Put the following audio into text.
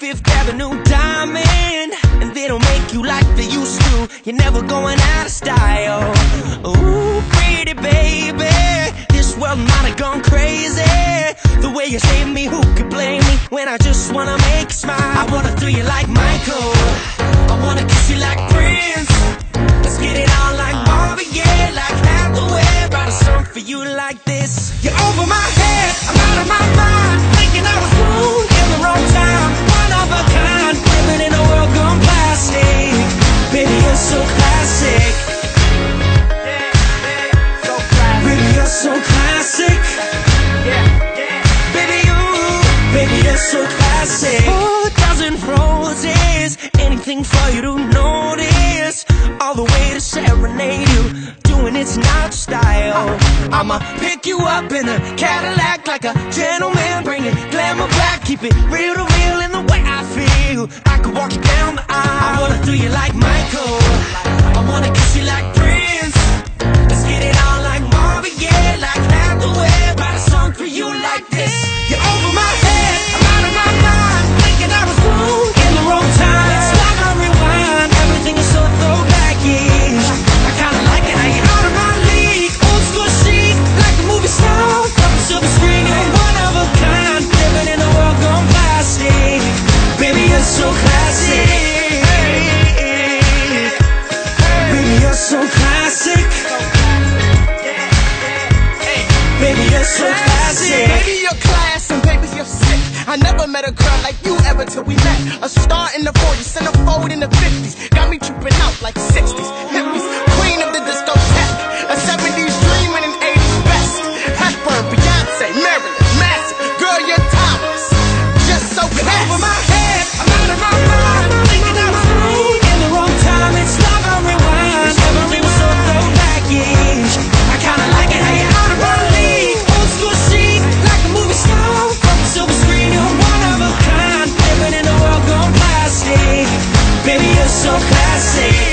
Fifth Avenue diamond. And they don't make you like they used to. You're never going out of style. Ooh, pretty baby. This world might have gone crazy. You save me, who could blame me? When I just wanna make you smile. I wanna throw you like Michael. I wanna kiss you like Prince. Let's get it on like Marvin, yeah, like Hathaway. Write a song for you like this. You're over my head, so classic. A dozen roses, anything for you to notice. All the way to serenade you, doing it's not style. I'ma pick you up in a Cadillac like a gentleman, bring it glamour back, keep it real to real in the way I feel. I could walk you down the aisle. I wanna do you like Michael. So classic. Baby, you're class and baby, you're sick. I never met a girl like you ever till we met. A star in the 40s, centerfold in the 50s. Got me tripping out like 60s, classic.